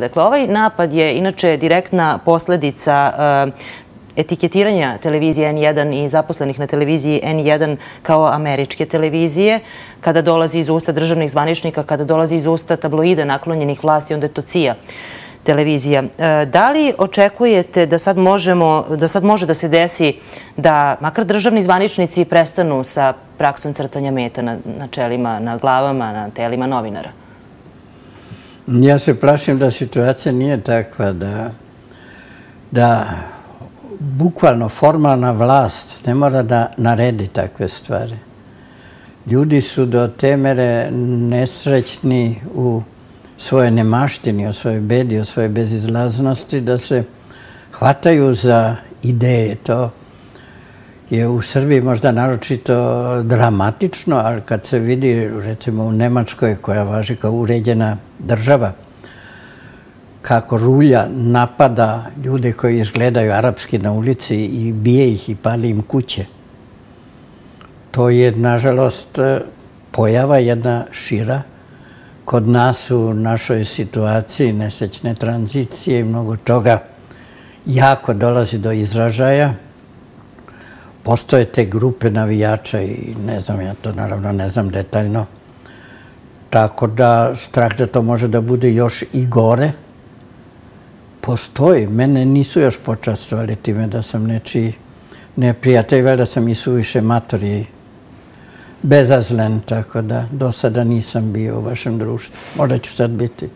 Dakle, ovaj napad je inače direktna posledica eh, etiketiranja televizije N1 i zaposlenih na televiziji N1 kao američke televizije. Kada dolazi iz usta državnih zvaničnika, kada dolazi iz usta tabloida naklonjenih vlasti, onda je to CIA televizija. Eh, da li očekujete da sad može da se desi da makar državni zvaničnici prestanu sa praksom crtanja meta na čelima, na glavama, na telima novinara? Ja se plašim da situacija nije takva da bukvalno formalna vlast ne mora da naredi takve stvari. Ljudi su do te mere nesrećni u svoje nemaštini, o svojoj bedi, o svojoj bezizlaznosti, da se hvataju za ideje. To je u Srbiji možda naročito dramatično, ali kad se vidi, recimo, u Nemačkoj, koja važi kao uređena država, kako rulja napada ljude koji izgledaju arapski na ulici i bije ih i pali im kuće. To je, nažalost, pojava jedna šira. Kod nas u našoj situaciji nesećne tranzicije i mnogo toga jako dolazi do izražaja postoje te grupe navijača i ne znam, ja to naravno ne znam detaljno. Tako da strah da to može da bude još i gore. Postoji. Mene nisu još počastovali time da sam nečiji neprijatelj, već da sam i suviše mator i bezazlen, tako da do sada nisam bio u vašem društvu. Možda ću sad biti.